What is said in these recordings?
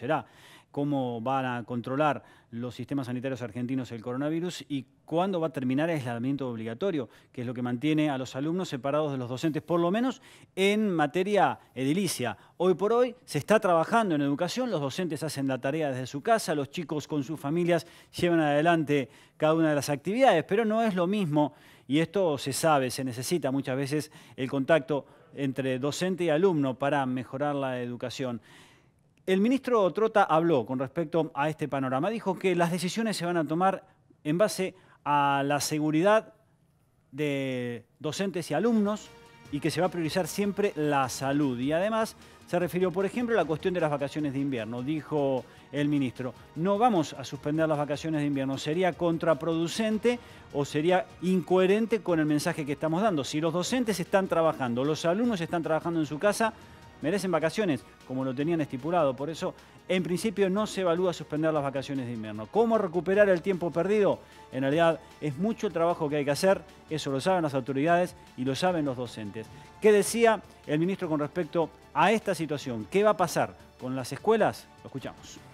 será cómo van a controlar los sistemas sanitarios argentinos el coronavirus y cuándo va a terminar el aislamiento obligatorio, que es lo que mantiene a los alumnos separados de los docentes, por lo menos en materia edilicia. Hoy por hoy se está trabajando en educación, los docentes hacen la tarea desde su casa, los chicos con sus familias llevan adelante cada una de las actividades, pero no es lo mismo, y esto se sabe, se necesita muchas veces el contacto entre docente y alumno para mejorar la educación. El ministro Trota habló con respecto a este panorama. Dijo que las decisiones se van a tomar en base a la seguridad de docentes y alumnos y que se va a priorizar siempre la salud. Y además se refirió, por ejemplo, a la cuestión de las vacaciones de invierno. Dijo el ministro, no vamos a suspender las vacaciones de invierno. Sería contraproducente o sería incoherente con el mensaje que estamos dando. Si los docentes están trabajando, los alumnos están trabajando en su casa, merecen vacaciones, como lo tenían estipulado. Por eso, en principio, no se evalúa suspender las vacaciones de invierno. ¿Cómo recuperar el tiempo perdido? En realidad, es mucho el trabajo que hay que hacer. Eso lo saben las autoridades y lo saben los docentes. ¿Qué decía el ministro con respecto a esta situación? ¿Qué va a pasar con las escuelas? Lo escuchamos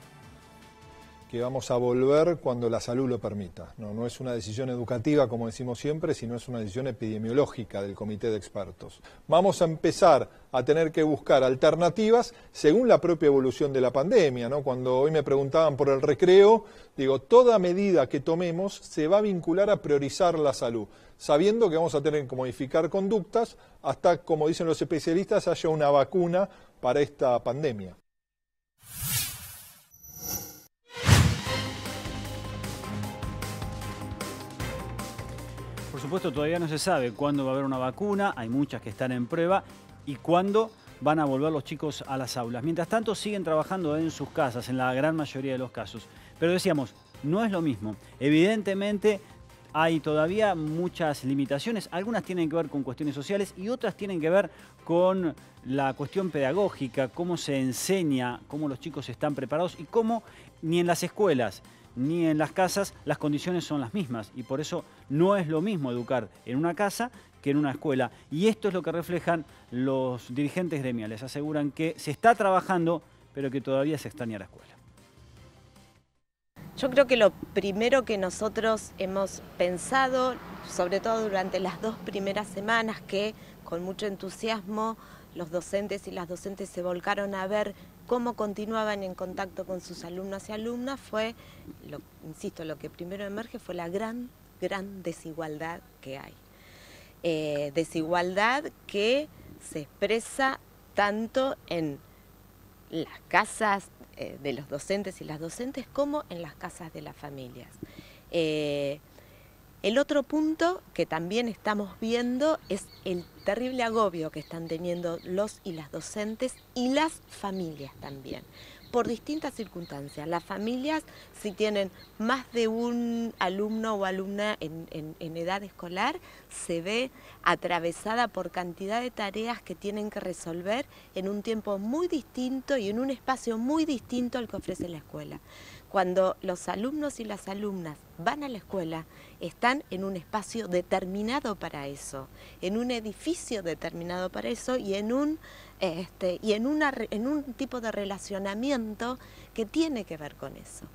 que vamos a volver cuando la salud lo permita. No, es una decisión educativa, como decimos siempre, sino es una decisión epidemiológica del comité de expertos. Vamos a empezar a tener que buscar alternativas según la propia evolución de la pandemia. Cuando hoy me preguntaban por el recreo, digo, toda medida que tomemos se va a vincular a priorizar la salud, sabiendo que vamos a tener que modificar conductas hasta, como dicen los especialistas, haya una vacuna para esta pandemia. Supuesto, todavía no se sabe cuándo va a haber una vacuna, hay muchas que están en prueba, y cuándo van a volver los chicos a las aulas. Mientras tanto, siguen trabajando en sus casas, en la gran mayoría de los casos. Pero decíamos, no es lo mismo. Evidentemente, hay todavía muchas limitaciones. Algunas tienen que ver con cuestiones sociales y otras tienen que ver con la cuestión pedagógica, cómo se enseña, cómo los chicos están preparados y cómo ni en las escuelas ni en las casas las condiciones son las mismas y por eso no es lo mismo educar en una casa que en una escuela. Y esto es lo que reflejan los dirigentes gremiales. Aseguran que se está trabajando, pero que todavía se extraña la escuela. Yo creo que lo primero que nosotros hemos pensado, sobre todo durante las dos primeras semanas, que con mucho entusiasmo los docentes y las docentes se volcaron a ver cómo continuaban en contacto con sus alumnos y alumnas, fue, insisto, lo que primero emerge fue la gran, gran desigualdad que hay. Eh, desigualdad que se expresa tanto en las casas eh, de los docentes y las docentes como en las casas de las familias. Eh, el otro punto que también estamos viendo es el terrible agobio que están teniendo los y las docentes y las familias también por distintas circunstancias. Las familias, si tienen más de un alumno o alumna en, edad escolar, se ve atravesada por cantidad de tareas que tienen que resolver en un tiempo muy distinto y en un espacio muy distinto al que ofrece la escuela. Cuando los alumnos y las alumnas van a la escuela, están en un espacio determinado para eso, en un edificio determinado para eso y en un, este, y en en un tipo de relacionamiento que tiene que ver con eso.